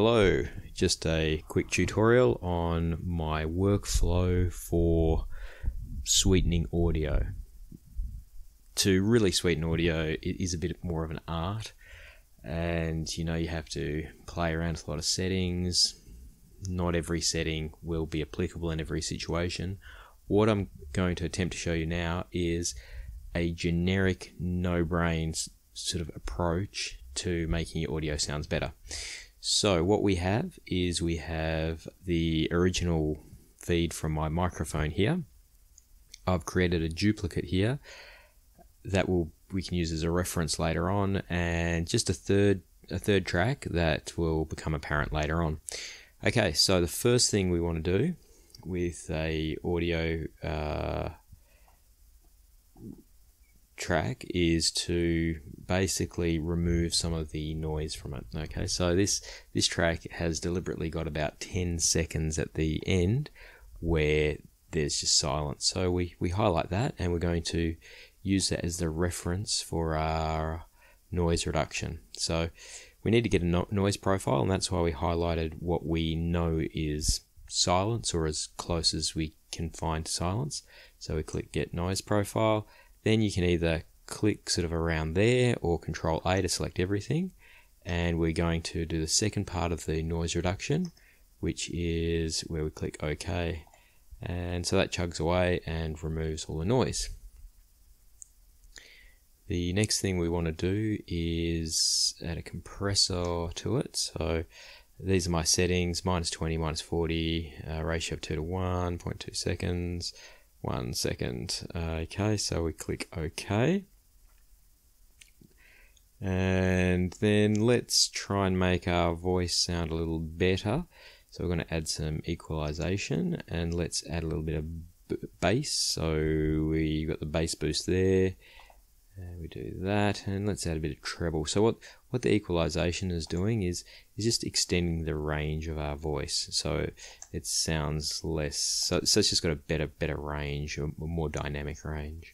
Hello, just a quick tutorial on my workflow for sweetening audio. To really sweeten audio, it is a bit more of an art, and you know, you have to play around with a lot of settings. Not every setting will be applicable in every situation. What I'm going to attempt to show you now is a generic, no brains sort of approach to making your audio sounds better. So what we have is we have the original feed from my microphone here. I've created a duplicate here that will we can use as a reference later on and just a third a third track that will become apparent later on. Okay, so the first thing we want to do with a audio uh, track is to basically remove some of the noise from it. Okay, so this this track has deliberately got about 10 seconds at the end where there's just silence. So we, we highlight that and we're going to use that as the reference for our noise reduction. So we need to get a no noise profile and that's why we highlighted what we know is silence or as close as we can find silence. So we click get noise profile then you can either click sort of around there or control A to select everything. And we're going to do the second part of the noise reduction, which is where we click OK. And so that chugs away and removes all the noise. The next thing we want to do is add a compressor to it. So these are my settings, minus 20, minus 40, uh, ratio of 2 to 1, 0.2 seconds, one second. Okay, so we click OK. And then let's try and make our voice sound a little better. So we're going to add some equalization and let's add a little bit of bass. So we got the bass boost there. And we do that, and let's add a bit of treble. So what, what the equalization is doing is, is just extending the range of our voice. So it sounds less, so, so it's just got a better, better range, a more dynamic range.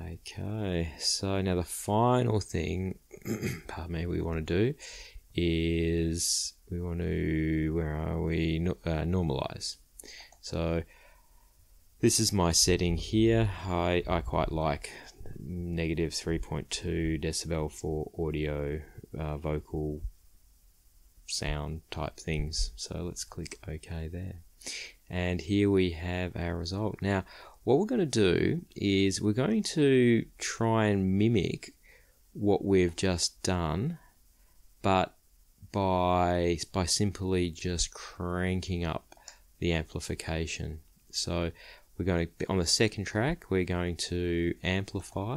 Okay, so now the final thing, pardon me, we want to do is we want to, where are we, uh, normalize. So this is my setting here. I, I quite like negative 3.2 decibel for audio, uh, vocal, sound type things. So let's click OK there. And here we have our result. Now, what we're going to do is we're going to try and mimic what we've just done, but by by simply just cranking up the amplification. So we're going to, be on the second track, we're going to amplify.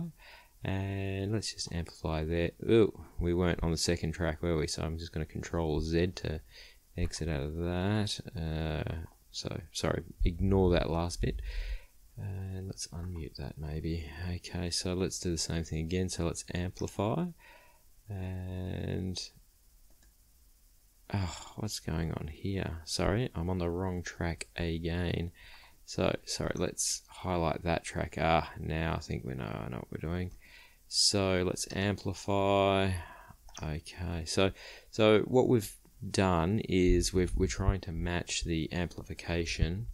And let's just amplify there. Oh, we weren't on the second track, were we? So I'm just going to control Z to exit out of that. Uh, so, sorry, ignore that last bit. And let's unmute that maybe. Okay, so let's do the same thing again. So let's amplify. And oh, what's going on here? Sorry, I'm on the wrong track again. So, sorry, let's highlight that track. Ah, now I think we know, I know what we're doing. So let's amplify. Okay, so so what we've done is we've, we're trying to match the amplification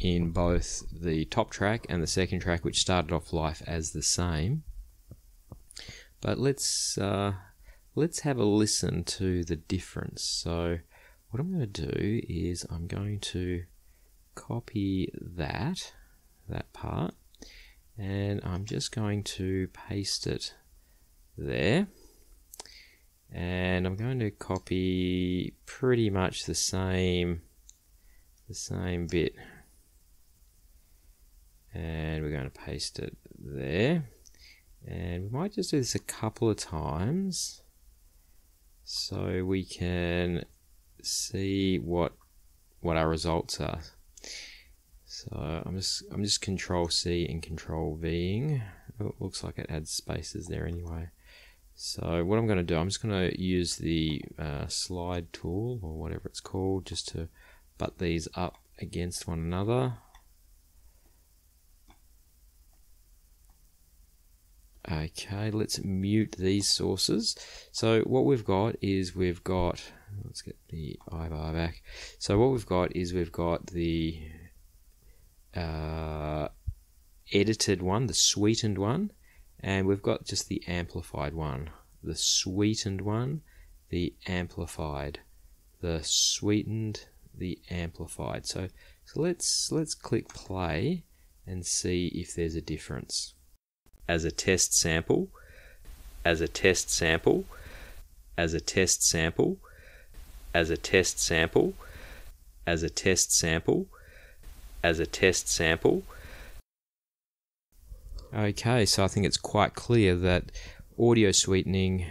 in both the top track and the second track, which started off life as the same. But let's uh, let's have a listen to the difference. So what I'm going to do is I'm going to copy that, that part, and I'm just going to paste it there. And I'm going to copy pretty much the same, the same bit. And we're going to paste it there. And we might just do this a couple of times so we can see what what our results are. So I'm just I'm just Control C and Control Ving. Oh, it looks like it adds spaces there anyway. So what I'm going to do, I'm just going to use the uh, slide tool or whatever it's called, just to butt these up against one another. Okay, let's mute these sources. So what we've got is we've got let's get the eye bar back. So what we've got is we've got the uh, edited one, the sweetened one, and we've got just the amplified one. The sweetened one, the amplified, the sweetened, the amplified. So, so let's let's click play and see if there's a difference. As a test sample, as a test sample, as a test sample, as a test sample, as a test sample, as a test sample. Okay, so I think it's quite clear that audio sweetening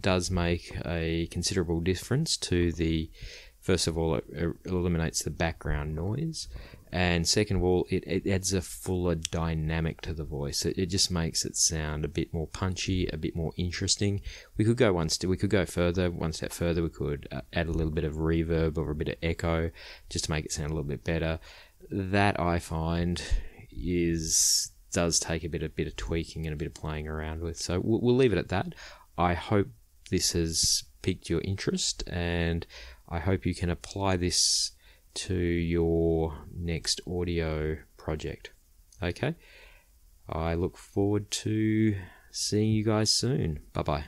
does make a considerable difference to the first of all it eliminates the background noise and second of all it, it adds a fuller dynamic to the voice. It, it just makes it sound a bit more punchy a bit more interesting. We could go one step we could go further one step further. We could uh, add a little bit of reverb or a bit of echo just to make it sound a little bit better that i find is does take a bit a bit of tweaking and a bit of playing around with so we'll, we'll leave it at that i hope this has piqued your interest and I hope you can apply this to your next audio project. Okay? I look forward to seeing you guys soon. Bye bye.